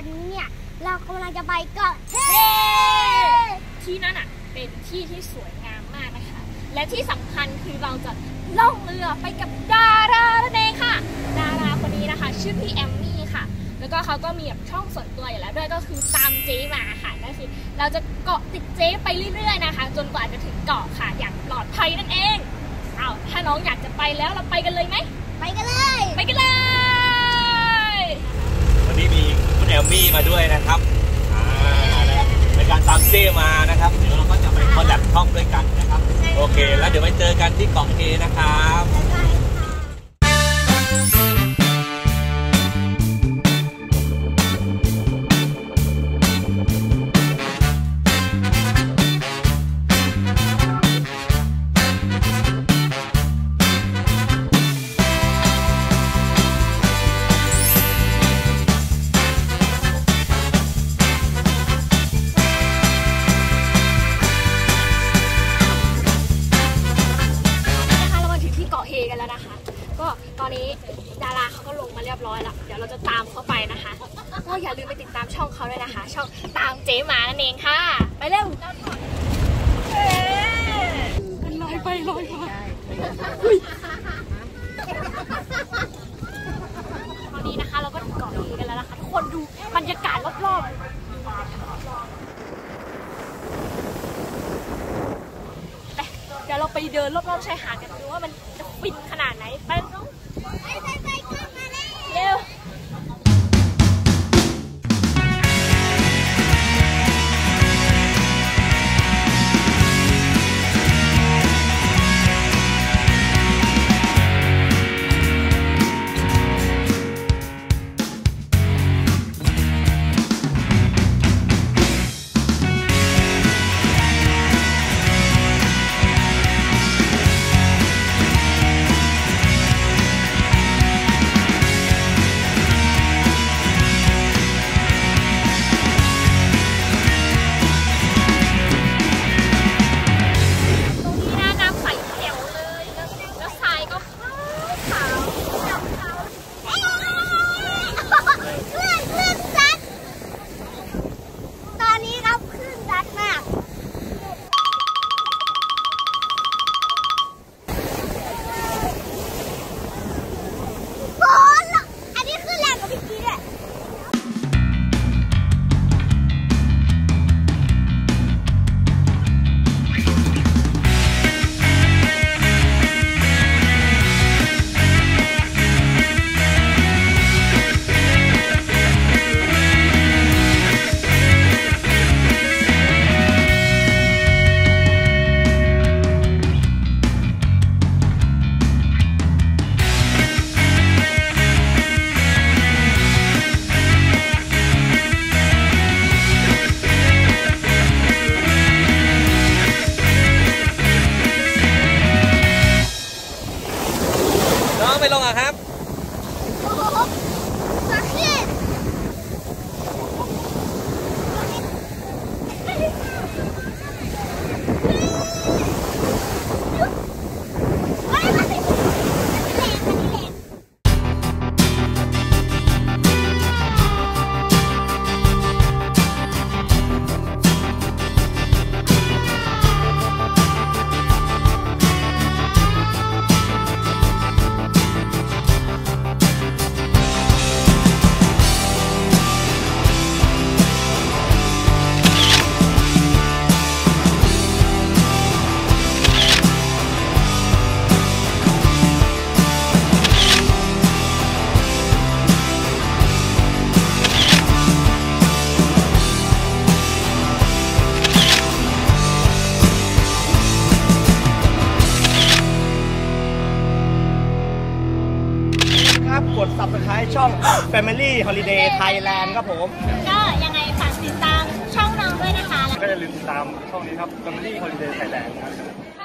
วันนี้เนี่ยเรากำลังจะไปเกาะเทที่นั่นอะเป็นที่ที่สวยงามมากนะคะ และที่สำคัญคือเราจะล่องเรือไปกับดารานั่นเองค่ะ ดาราคนนี้นะคะ ชื่อพี่แอมมี่ค่ะ แล้วก็เขาก็มีแบบช่องส่วนตัวอยู่แล้วด้วยก็คือตามเจ๊มาค่ะก็คือเราจะเกาะติดเจ๊ไปเรื่อยๆนะคะ จนกว่าจะถึงเกาะค่ะอย่างปลอดภัยนั่นเองเอาถ้าน้องอยากจะไปแล้วเราไปกันเลยไหมไปกันเลย ไปกันเลย วันนี้มีคุณแอ มมี่มาด้วยนะครับในการตามเจ้มานะครับ เดี๋ยวเราก็จะไปคอลแลบท่องด้วยกันนะครับ โอเค แล้วเดี๋ยวไปเจอกันที่เกาะเอนะครับ แล้วนะคะ ก็ตอนนี้ดาราเขาก็ลงมาเรียบร้อยแล้ว เดี๋ยวเราจะตามเขาไปนะคะ ก็อย่าลืมไปติดตามช่องเขาด้วยนะคะ ช่องตามเจ๊หมานั่นเองค่ะ ไปเร็วเอ๊ะลอยไปลอยมาตอนนี้นะคะ เราก็ถึงเกาะเฮกันแล้วนะคะทุกคนดูบรรยากาศรอบๆไปเดี๋ยวเราไปเดินรอบๆชายหาดกัน ครับกด subscribe ช่อง Family Holiday Thailand ครับผม ก็ยังไงฝากติดตามช่องน้องด้วยนะคะ ก็อย่าลืมติดตามช่องนี้ครับ Family Holiday Thailand ครับ